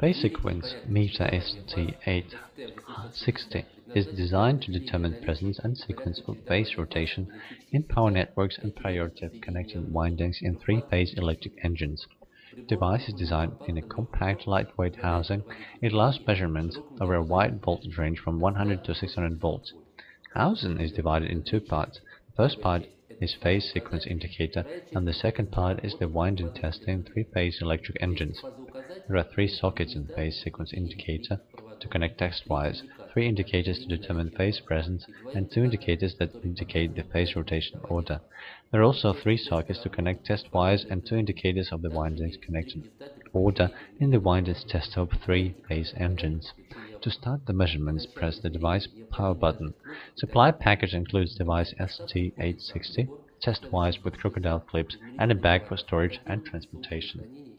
Phase sequence meter ST860 is designed to determine presence and sequence of phase rotation in power networks and priority of connecting windings in three-phase electric engines. Device is designed in a compact, lightweight housing. It allows measurements over a wide voltage range from 100 to 600 volts. Housing is divided in two parts. The first part is phase sequence indicator and the second part is the winding tester in three-phase electric engines. There are three sockets in phase sequence indicator to connect test wires, three indicators to determine phase presence, and two indicators that indicate the phase rotation order. There are also three sockets to connect test wires and two indicators of the windings connection order in the windings test of three phase engines. To start the measurements, press the device power button. Supply package includes device ST860, test wires with crocodile clips, and a bag for storage and transportation.